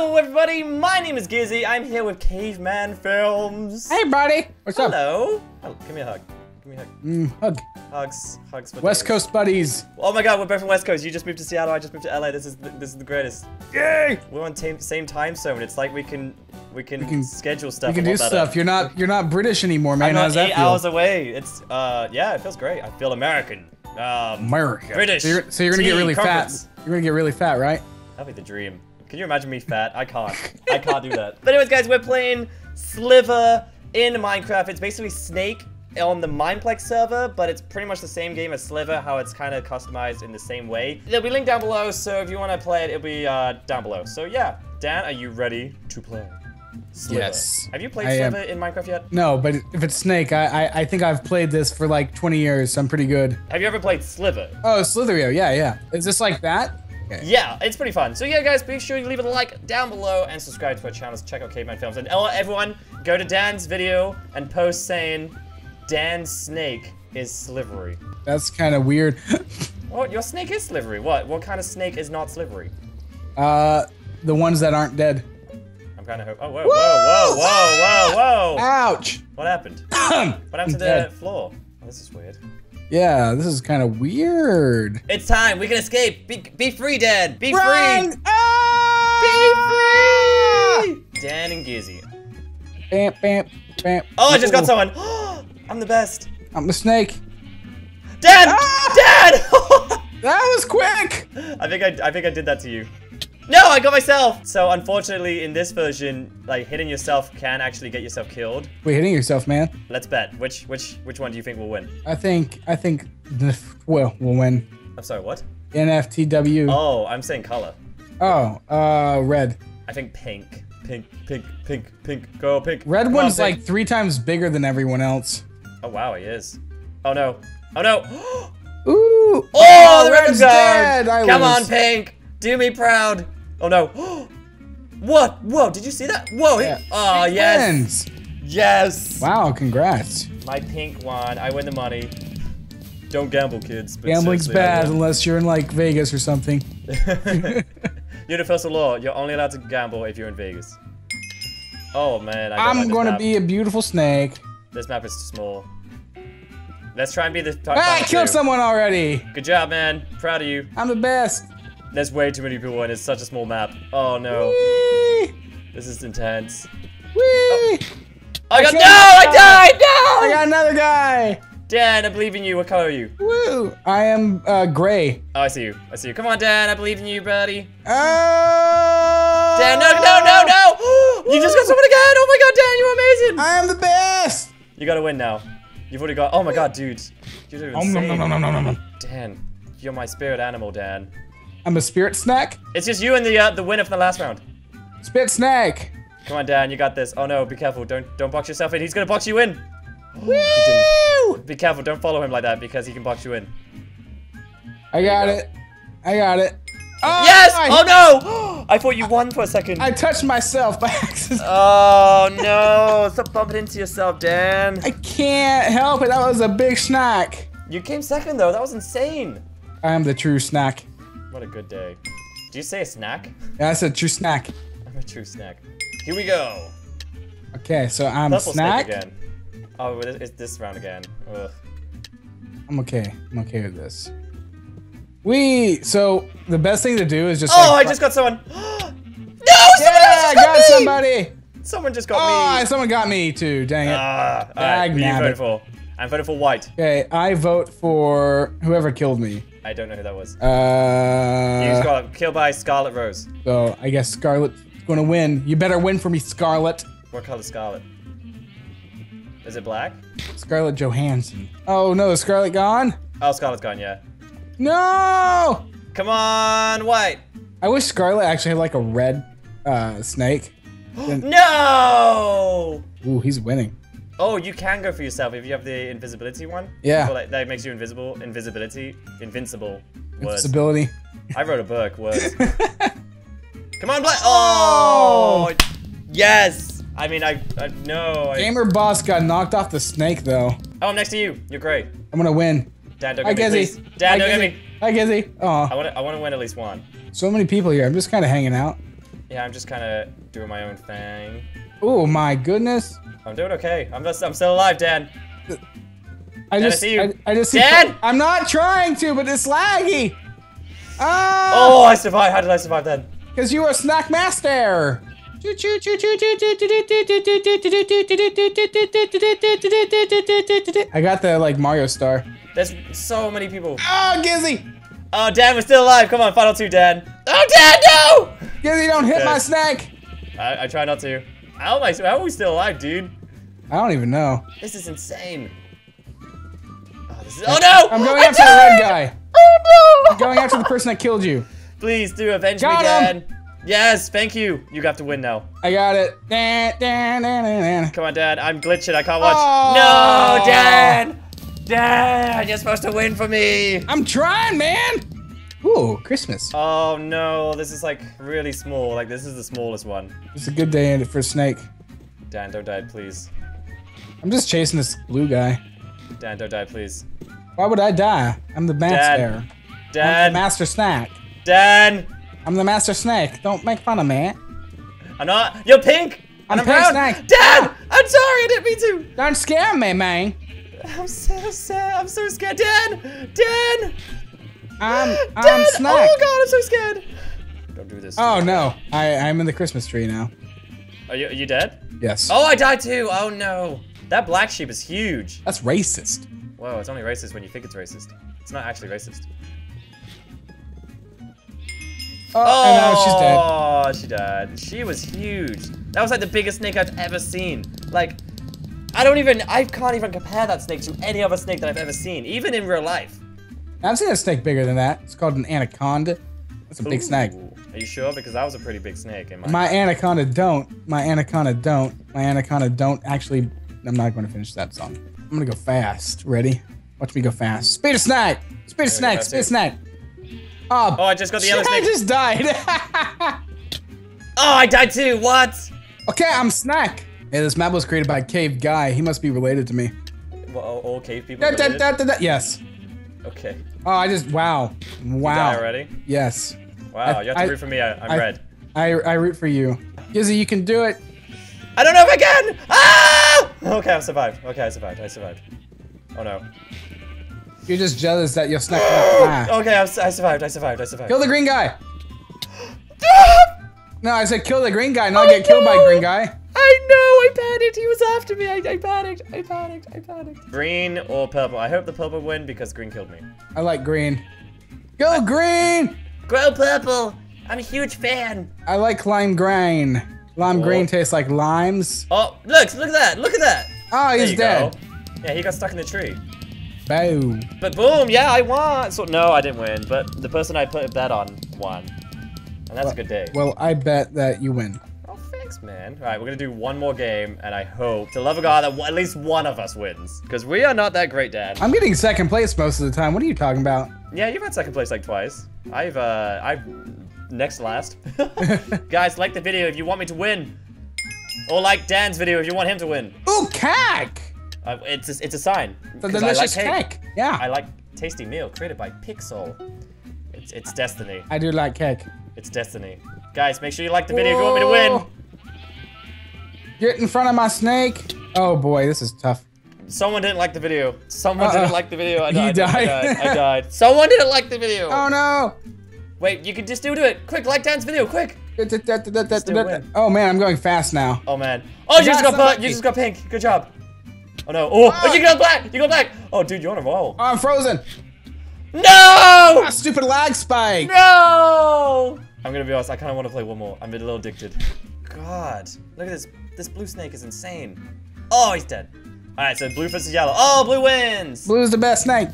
Hello, everybody. My name is Gizzy. I'm here with Caveman Films. Hey, buddy. What's up? Hello. Oh, give me a hug. Give me a hug. Mm, hug. Hugs. Hugs. For West days. Coast buddies. Oh my God, we're both from West Coast. You just moved to Seattle. I just moved to LA. This is the, this is the greatest. Yay! We're on same same time zone. It's like we can we can, we can- schedule stuff. We can do stuff. You're not. You're not British anymore, man. I'm How not does that eight feel? hours away. It's uh yeah, it feels great. I feel American. Um, America. British. So you're, so you're gonna get really crumpets. fat. You're gonna get really fat, right? That'd be the dream. Can you imagine me fat? I can't. I can't do that. But anyways, guys, we're playing Sliver in Minecraft. It's basically Snake on the Mineplex server, but it's pretty much the same game as Sliver, how it's kind of customized in the same way. There'll be a link down below, so if you want to play it, it'll be uh, down below. So yeah, Dan, are you ready to play Sliver? Yes, Have you played I am. Sliver in Minecraft yet? No, but if it's Snake, I, I I think I've played this for like 20 years. So I'm pretty good. Have you ever played Sliver? Oh, Slitherio. Yeah, yeah. Is this like that? Okay. Yeah, it's pretty fun. So yeah, guys, be sure you leave a like down below and subscribe to our channels. Check out Caveman Films. And oh, everyone, go to Dan's video and post saying Dan's snake is slivery. That's kind of weird. What? Your snake is slivery. What? What kind of snake is not slivery? uh, the ones that aren't dead. I'm kind of hope. Oh, whoa, whoa, whoa, whoa, whoa, whoa! Ouch. What happened? What happened to the floor? This is weird. Yeah, this is kind of weird. It's time. We can escape. Be, be free, Dan. Be Run! free. Ah! Be free. Dan and Gizzy. Bam, bam, bam. Oh, I just got someone. I'm the best. I'm the snake. Dan! Ah! Dan! That was quick. I think I, I think I did that to you. No, I got myself. So unfortunately, in this version, like hitting yourself can actually get yourself killed. We're hitting yourself, man. Let's bet. Which which which one do you think will win? I think I think the well will win. I'm sorry. What? NFTW. Oh, I'm saying color. Oh, uh, red. I think pink. Pink, pink, pink, pink. Go pink. Red Come on, one's pink. like three times bigger than everyone else. Oh wow, he is. Oh no. Oh no. Ooh. Oh, the red's red's dead. I Come on, pink. Do me proud. Oh no. what? Whoa! Did you see that? Whoa! he- Yeah. Oh Pink yes. wins. Yes. Wow, congrats. My pink won. I win the money. Don't gamble, kids. but Gambling's bad unless you're in like Vegas or something. Universal law. You're only allowed to gamble if you're in Vegas. Oh man, I I'm like gonna map. be a beautiful snake. This map is too small. Let's try and be the. Ah, I killed someone already. Good job, man. Proud of you. I'm the best. There's way too many people and it's such a small map. Oh no, Whee! this is intense. Whee! I got no! I died! I got another guy. Dan, I believe in you. What color are you? Woo! I am uh, gray. Oh, I see you. I see you. Come on, Dan. I believe in you, buddy. Oh! Dan, no, no, no, no! you just got someone again! Oh my god, Dan, you're amazing! I am the best. You gotta win now. You've already got. Oh my god, dude. You're nom insane. nom nom nom nom nom. Dan, you're my spirit animal, Dan. I'm a spirit snack. It's just you and the uh, the winner from the last round. Spit snack. Come on, Dan, you got this. Oh no, be careful. Don't don't box yourself in. He's gonna box you in. Woo! Be careful. Don't follow him like that because he can box you in. I got go. it. I got it. Oh, Yes! I, Oh no! I thought you won for a second. I touched myself by accident. Oh no! Stop bumping into yourself, Dan. I can't help it. That was a big snack. You came second though. That was insane. I am the true snack. What a good day. Do you say a snack? That's a true snack. I'm a true snack. Here we go. Okay, so um, I'm Purple snack. snake again. Oh, it- it's this round again. Ugh. I'm okay. I'm okay with this. We. So the best thing to do is just. Oh, like, I just got someone. no! Someone Yeah, I got, got me! somebody. Someone just got Oh, me. someone got me too. Dang it. Ah, Alright, who you voting for? I'm voting for white. Okay, I vote for whoever killed me. I don't know who that was. you Uh, got killed by Scarlet Rose. so I guess Scarlet's gonna win. You better win for me, Scarlet. What color is Scarlet? Is it black? Scarlett Johansson. Oh no, is Scarlet gone? Oh, Scarlet's gone, yeah. No! Come on, white. I wish Scarlet actually had like a red uh, snake. No! Ooh, he's winning. Oh, you can go for yourself if you have the invisibility one. Yeah. So, like, that makes you invisible. Invisibility. Invincible. Words. Disability. I wrote a book. Words. Come on, black. Oh! oh! Yes! I mean, I. I no. I, Gamer boss got knocked off the snake though. oh, I'm next to you. You're great. I'm gonna win. Dad, don't Hi, get me, Gizzy. Dad, Hi, don't get me. Hi, Gizzy. I Oh, want to. I want to win at least one. so many people here. I'm just kind of hanging out. Yeah, I'm just kind of doing my own thing. Oh my goodness. I'm doing okay. I'm just, I'm still alive, Dan. I Dad, I just, see you. I, I just see. Dad! I'm not trying to, but it's laggy. Ah! Oh, I survived. How did I survive then? Because you are snack master. I got the like Mario star. There's so many people. Oh, Gizzy! Oh, Dan, we're still alive. Come on, final two, Dan. Oh, Dan, no! Gizzy, don't hit Okay. my snack. I, I try not to. How am I? How are we still alive, dude? I don't even know. This is insane. Oh, this is, oh no! I'm going I after the red guy. Oh no! I'm going after the person that killed you. Please do avenge Got me, him! Yes, thank you. You have to win now. I got it. Dan, dan, dan. Come on, Dan. I'm glitching. I can't watch. Oh. No, Dan! Dan, you're supposed to win for me. I'm trying, man. Ooh, Christmas. Oh no, this is like really small. Like this is the smallest one. It's a good day for Snake. Dan, don't die, please. I'm just chasing this blue guy. Dan, don't die, please. Why would I die? I'm the master. I'm the master snack. Dan. I'm the master snake. Don't make fun of me. I'm not. You're pink. I'm and pink brown. snack. Dan, I'm sorry. I didn't mean to. Don't scare me, man. I'm so sad. I'm so scared. Dan, Dan, I'm I'm Dan. snack. Oh god, I'm so scared. Don't do this. Oh no, I I'm in the Christmas tree now. Are you, are you dead? Yes. Oh, I died too. Oh no. That black sheep is huge. That's racist. Whoa, it's only racist when you think it's racist. It's not actually racist. Oh, and now she's oh, dead. Oh, she died. She was huge. That was like the biggest snake I've ever seen. Like, I don't even, I can't even compare that snake to any other snake that I've ever seen, even in real life. I've seen a snake bigger than that. It's called an anaconda. That's a big snake. Ooh. Are you sure? Because that was a pretty big snake in my. My anaconda don't. My anaconda don't. My anaconda don't actually. I'm not going to finish that song. I'm going to go fast. Ready? Watch me go fast. Speed of snake. Speed of snake. Speed of snake. Oh, oh, I just got the yellow shit, I snake. just died. Oh, I died too. What? okay, I'm snack. Hey, this map was created by a Cave Guy. He must be related to me. Well, all, cave people. Da, da, da. Yes. Okay. Oh, I just wow, wow. already? Yes. Wow, I- you have to I- root for me. I, I'm I- red. I I root for you. Gizzy, you can do it. I don't know if I can. Ah! Okay, I survived. Okay, I survived. I survived. Oh no. You're just jealous that your snack won't. Okay, I, I survived. I survived. I survived. Kill the green guy. No, I said kill the green guy, not get killed by no. green guy. I know, I panicked. He was after me. I, I panicked. I panicked. I panicked. Green or purple? I hope the purple win because green killed me. I like green. Go green! Grow purple. I'm a huge fan. I like lime green. Lime Oh. green tastes like limes. Oh, look, look at that. Look at that. Oh, There he's you dead. go. Yeah, he got stuck in the tree. Boom. But boom, yeah, I won. So no, I didn't win, but the person I put a bet on won. And that's a good day. Well, I bet that you win. Thanks, man. All right, we're gonna do one more game, and I hope, to love of God, that at least one of us wins. Because we are not that great, Dad. I'm getting second place most of the time. What are you talking about? Yeah, you've had second place like twice. I've, uh, I've next last. Guys, like the video if you want me to win. Or like Dan's video if you want him to win. Ooh, cake! Uh, it's, a, it's a sign. The 'Cause I like delicious cake. Yeah, I like tasty meal created by Pixel. It's, it's destiny. I do like cake. It's destiny. Guys, make sure you like the video if you want me to win. Get in front of my snake. Oh boy, this is tough. Someone didn't like the video. Someone Uh-uh. didn't like the video. I You died. I died. died. I died. Someone didn't like the video. Oh no! Wait, you can just do it. Quick, like Dan's video, quick. Oh man, I'm going fast now. Oh man. Oh, you just got. You just got pink. Good job. Oh no. Oh, oh you got black. You got black. Oh, dude, you're on a roll. Oh, I'm frozen. No! Ah, stupid lag spike. No! I'm gonna be honest. I kind of want to play one more. I'm a little addicted. God, look at this. This blue snake is insane. Oh, he's dead. All right, so blue versus yellow. Oh, blue wins. Blue's the best snake.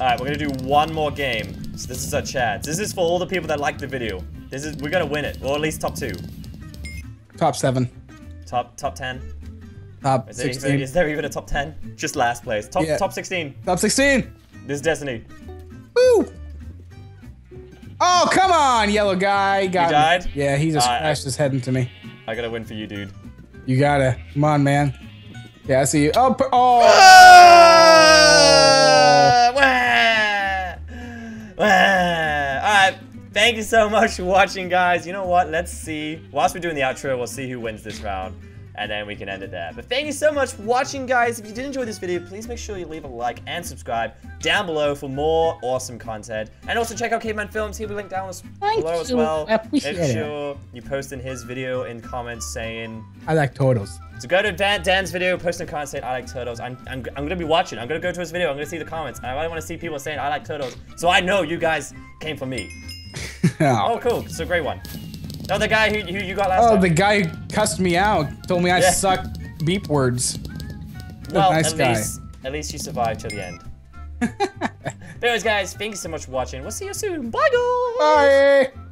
All right, we're gonna do one more game. So this is our chance. This is for all the people that like the video. This is we're gonna win it, or at least top two, Top seven. top top ten. Top Is there, even, 16. is there even a top ten? Just last place. Top Yeah. top sixteen. Top 16. This is Destiny. Woo! Oh, come on, yellow guy. Got You me. died? Yeah, he just Uh, crashed his head into me. I gotta win for you, dude. You gotta. Come on, man. Yeah, I see you. Oh, oh. Ah! Wah! Wah! All right. Thank you so much for watching, guys. You know what? Let's see. Whilst we're doing the outro, we'll see who wins this round. And then we can end it there. But thank you so much for watching, guys. If you did enjoy this video, please make sure you leave a like and subscribe down below for more awesome content. And also check out Caveman Films. He'll be linked down Thank below as you. well. I appreciate Make it. sure you post in his video in comments saying I like turtles. so go to Dan, Dan's video, post in the comments saying I like turtles. I'm, I'm, I'm gonna be watching. I'm gonna go to his video. I'm gonna see the comments. I really want to see people saying I like turtles, so I know you guys came for me. oh, Oh, cool. It's a great one. Oh, the guy who, who you got last Oh, time. the guy who cussed me out told me I Yeah. suck beep words. well, nice at guy. least at least you survived till the end. anyways, guys, thank you so much for watching. We'll see you soon. Bye, guys. Bye.